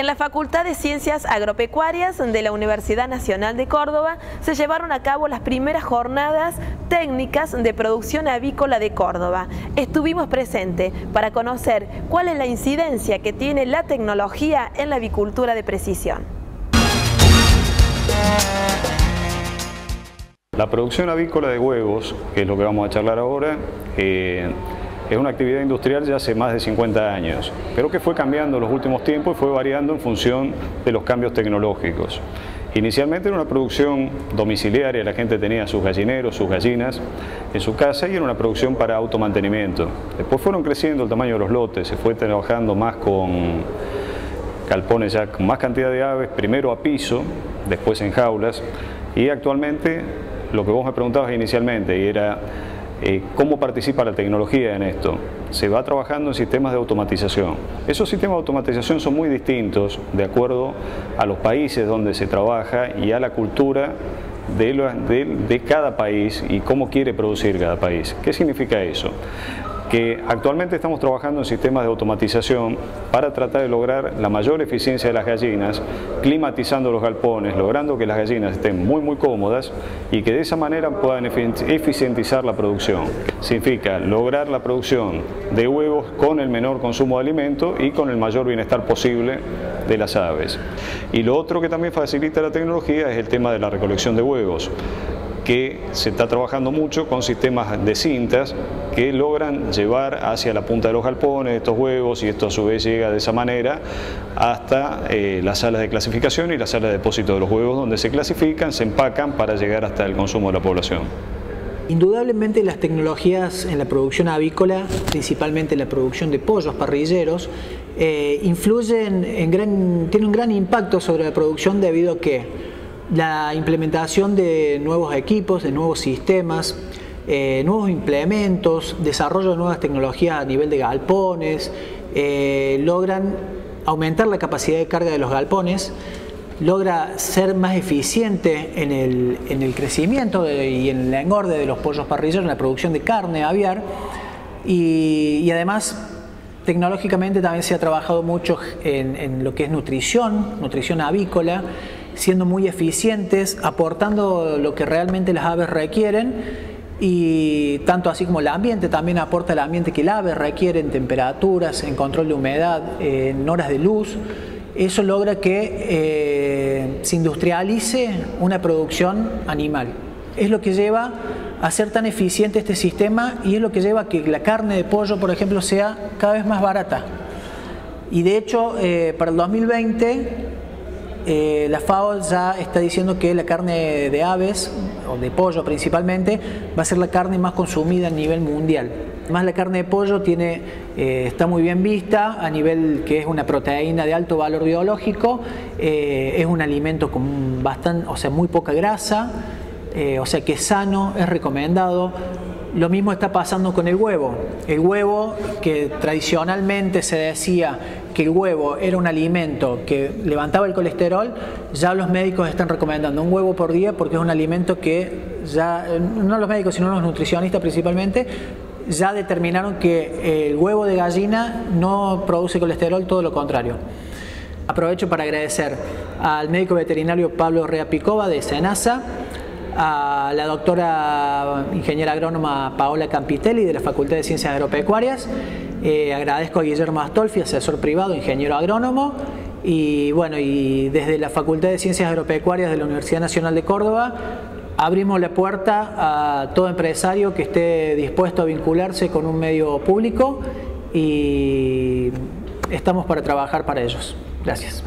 En la Facultad de Ciencias Agropecuarias de la Universidad Nacional de Córdoba se llevaron a cabo las primeras jornadas técnicas de producción avícola de Córdoba. Estuvimos presentes para conocer cuál es la incidencia que tiene la tecnología en la avicultura de precisión. La producción avícola de huevos, que es lo que vamos a charlar ahora, eh, es una actividad industrial ya hace más de 50 años, pero que fue cambiando en los últimos tiempos y fue variando en función de los cambios tecnológicos. Inicialmente era una producción domiciliaria, la gente tenía sus gallineros, sus gallinas en su casa y era una producción para automantenimiento. Después fueron creciendo el tamaño de los lotes, se fue trabajando más con galpones ya con más cantidad de aves, primero a piso, después en jaulas y actualmente lo que vos me preguntabas inicialmente y era eh, ¿Cómo participa la tecnología en esto? Se va trabajando en sistemas de automatización. Esos sistemas de automatización son muy distintos de acuerdo a los países donde se trabaja y a la cultura de, de cada país y cómo quiere producir cada país. ¿Qué significa eso? Que actualmente estamos trabajando en sistemas de automatización para tratar de lograr la mayor eficiencia de las gallinas, climatizando los galpones, logrando que las gallinas estén muy muy cómodas y que de esa manera puedan eficientizar la producción. Significa lograr la producción de huevos con el menor consumo de alimento y con el mayor bienestar posible de las aves. Y lo otro que también facilita la tecnología es el tema de la recolección de huevos que se está trabajando mucho con sistemas de cintas que logran llevar hacia la punta de los galpones estos huevos y esto a su vez llega de esa manera hasta eh, las salas de clasificación y las salas de depósito de los huevos donde se clasifican, se empacan para llegar hasta el consumo de la población. Indudablemente las tecnologías en la producción avícola, principalmente en la producción de pollos parrilleros, eh, influyen en gran, tienen un gran impacto sobre la producción debido a que la implementación de nuevos equipos, de nuevos sistemas, eh, nuevos implementos, desarrollo de nuevas tecnologías a nivel de galpones, eh, logran aumentar la capacidad de carga de los galpones, logra ser más eficiente en el, crecimiento y en el engorde de los pollos parrilleros, en la producción de carne aviar. Y, además tecnológicamente también se ha trabajado mucho en, en lo que es nutrición, nutrición avícola, siendo muy eficientes, aportando lo que realmente las aves requieren y tanto así como el ambiente también aporta el ambiente que el ave requiere en temperaturas, en control de humedad, en horas de luz. Eso logra que eh, se industrialice una producción animal. Es lo que lleva a ser tan eficiente este sistema y es lo que lleva a que la carne de pollo, por ejemplo, sea cada vez más barata. Y de hecho, eh, para el 2020 eh, la FAO ya está diciendo que la carne de aves, o de pollo principalmente, va a ser la carne más consumida a nivel mundial. Además la carne de pollo tiene, eh, está muy bien vista a nivel que es una proteína de alto valor biológico, eh, es un alimento con bastante, o sea, muy poca grasa, o sea que es sano, es recomendado. Lo mismo está pasando con el huevo. El huevo que tradicionalmente se decía que el huevo era un alimento que levantaba el colesterol, ya los médicos están recomendando un huevo por día porque es un alimento que ya, no los médicos sino los nutricionistas principalmente, ya determinaron que el huevo de gallina no produce colesterol, todo lo contrario. Aprovecho para agradecer al médico veterinario Pablo Rea Picova de Senasa, a la doctora ingeniera agrónoma Paola Campitelli de la Facultad de Ciencias Agropecuarias. Eh, agradezco a Guillermo Astolfi, asesor privado, ingeniero agrónomo. Y bueno, y desde la Facultad de Ciencias Agropecuarias de la Universidad Nacional de Córdoba abrimos la puerta a todo empresario que esté dispuesto a vincularse con un medio público y estamos para trabajar para ellos. Gracias.